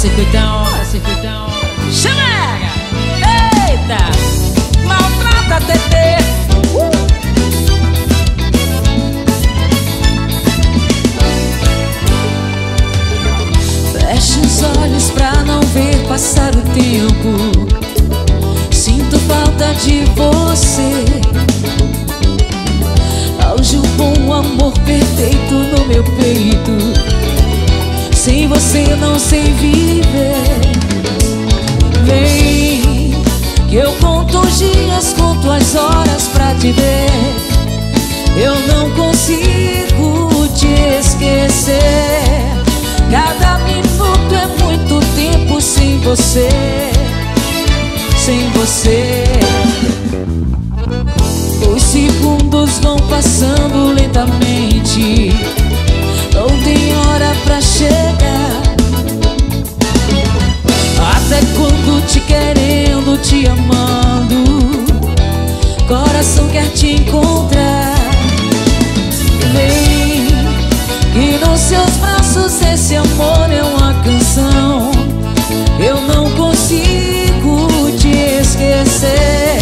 circuitão, circuitão. Chega! Eita! Maltrata TT! Uh! Feche os olhos pra não ver passar o tempo. Sinto falta de você. Hoje um bom amor perfeito no meu peito. Sem você não sei viver. Vem, que eu conto os dias, conto as horas pra te ver. Eu não consigo te esquecer. Cada minuto é muito tempo sem você, sem você. Os segundos vão passando lentamente, te amando. Coração quer te encontrar. Vem que nos seus braços esse amor é uma canção. Eu não consigo te esquecer.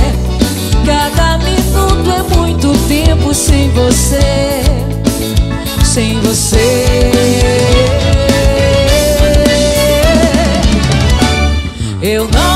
Cada minuto é muito tempo sem você Sem você. Eu não